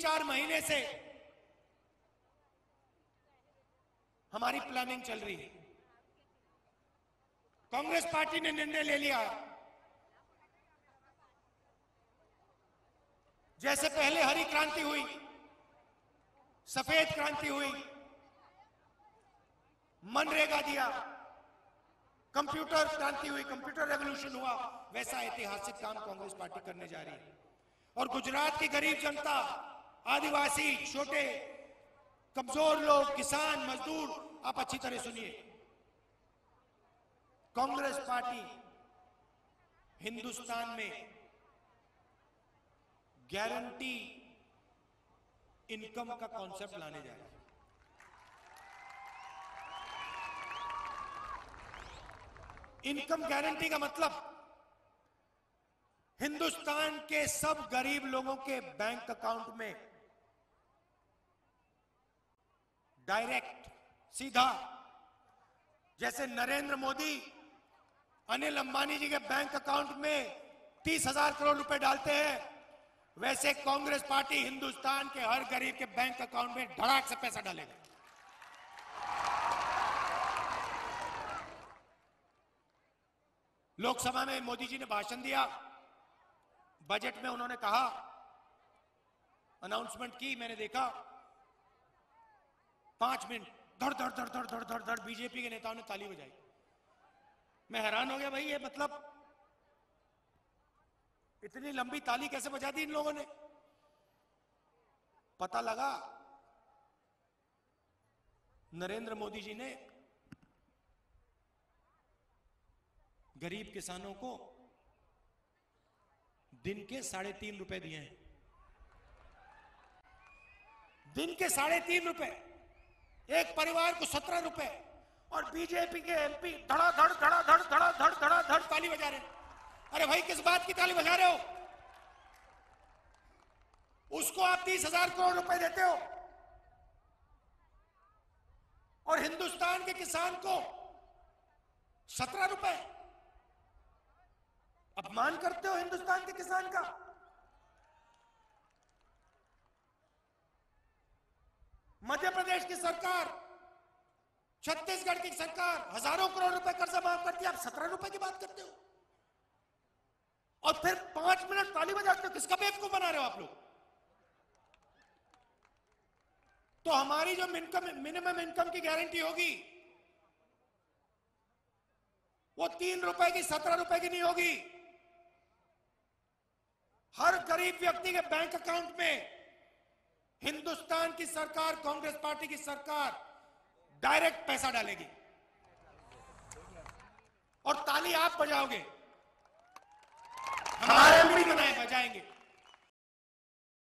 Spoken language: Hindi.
चार महीने से हमारी प्लानिंग चल रही है। कांग्रेस पार्टी ने निर्णय ले लिया। जैसे पहले हरी क्रांति हुई, सफ़ेद क्रांति हुई, मनरेगा दिया, कंप्यूटर क्रांति हुई, कंप्यूटर रेवोल्यूशन हुआ, वैसा ऐतिहासिक काम कांग्रेस पार्टी करने जा रही है। और गुजरात की गरीब जनता आदिवासी, छोटे, कमज़ोर लोग, किसान, मजदूर, आप अच्छी तरह सुनिए। कांग्रेस पार्टी हिंदुस्तान में गारंटी इनकम का कॉन्सेप्ट लाने जा रही है। इनकम गारंटी का मतलब हिंदुस्तान के सब गरीब लोगों के बैंक अकाउंट में डायरेक्ट, सीधा। जैसे नरेंद्र मोदी, अनिल अंबानी जी के बैंक अकाउंट में तीस हज़ार करोड़ रुपए डालते हैं, वैसे कांग्रेस पार्टी हिंदुस्तान के हर गरीब के बैंक अकाउंट में धड़ाक से पैसा डालेगा। लोकसभा में मोदी जी ने भाषण दिया। बजट में उन्होंने कहा अनाउंसमेंट की, मैंने देखा। पाँच मिनट, धड़ धड़ धड़ धड़ धड़ धड़ धड़, बीजेपी के नेताओं ने ताली बजाई। मैं हैरान हो गया, भाई, ये मतलब इतनी लंबी ताली कैसे बजा दी इन लोगों ने? पता लगा, नरेंद्र मोदी जी ने गरीब किसानों को दिन के साढ़े तीन रुपए दिए हैं। दिन के साढ़े तीन रुपए। एक परिवार को सत्रह रुपए। और बीजेपी के एमपी धड़ाधड़ धड़ाधड़ धड़ाधड़ धड़ाधड़ ताली बजा रहे हैं। अरे भाई किस बात की ताली बजा रहे हो? उसको आप तीस हज़ार करोड़ रुपए देते हो। और हिंदुस्तान के किसान को सत्रह रुपए। अपमान करते हो हिंदुस्तान के किसान का। मध्य प्रदेश की सरकार, छत्तीसगढ़ की सरकार हज़ारों करोड़ रुपए कर्जा माफ़ करती है। आप सत्रह रुपए की बात करते हो। और फिर पाँच मिनट ताली बजाते हो, किसका बेवकूफ़ बना रहे हो आप लोग? तो हमारी जो इनकम मिनिमम इनकम की गारंटी होगी, वो तीन रुपए की, सत्रह रुपए की नहीं होगी। हर गरीब व्यक्ति के बैंक अकाउंट में हिंदुस्तान की सरकार कांग्रेस पार्टी की सरकार डायरेक्ट पैसा डालेगी। और ताली आप बजाओगे। हमारे भी बनाए बजाएँगे।